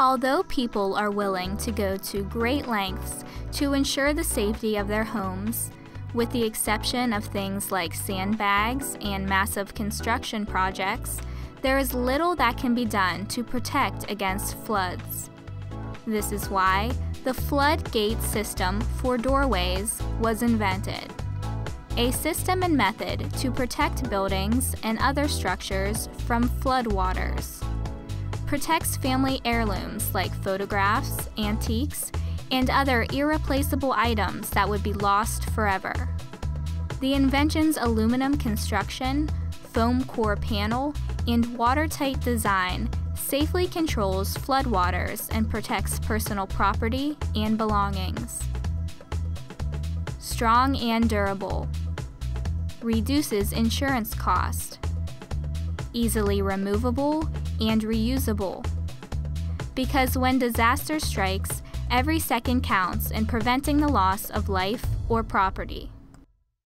Although people are willing to go to great lengths to ensure the safety of their homes, with the exception of things like sandbags and massive construction projects, there is little that can be done to protect against floods. This is why the floodgate system for doorways was invented. A system and method to protect buildings and other structures from floodwaters. Protects family heirlooms like photographs, antiques, and other irreplaceable items that would be lost forever. The invention's aluminum construction, foam core panel, and watertight design safely controls floodwaters and protects personal property and belongings. Strong and durable. Reduces insurance cost. Easily removable and reusable. Because when disaster strikes, every second counts in preventing the loss of life or property.